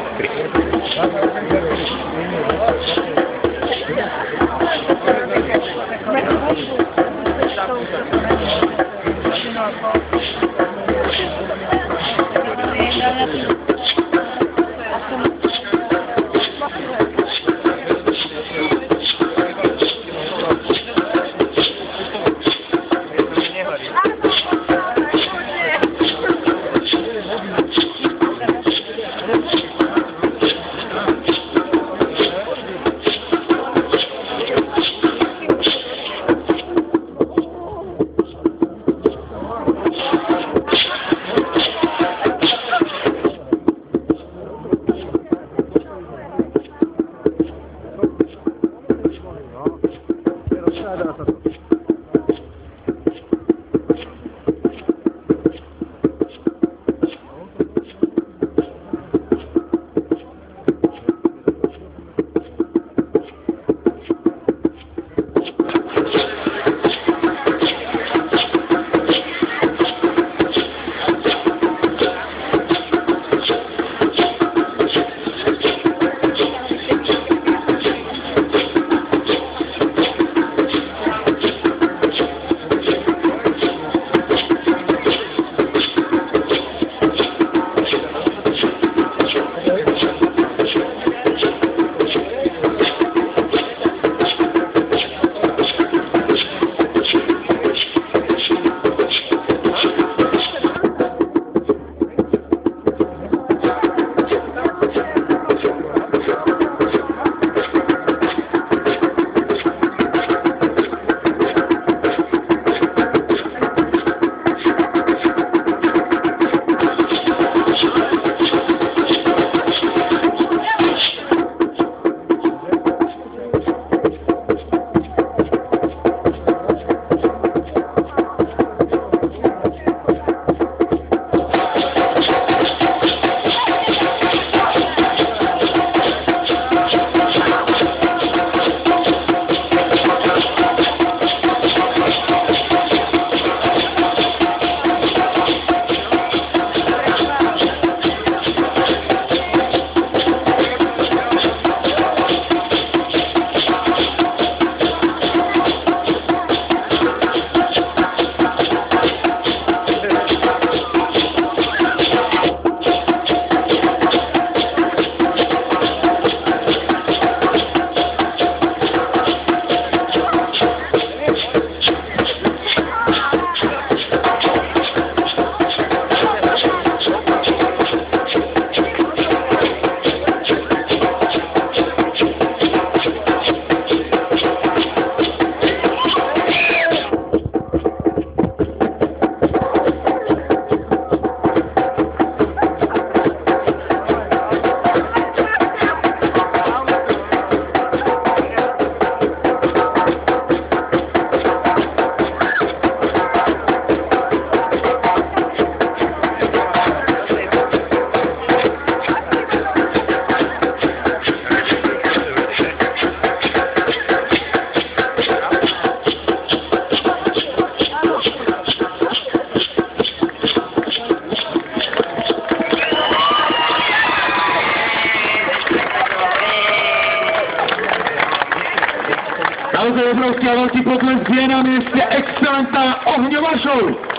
Cristo. هذا أثر. Naozaj obrovský a velký potlesk je na městě excelentná ohňová show.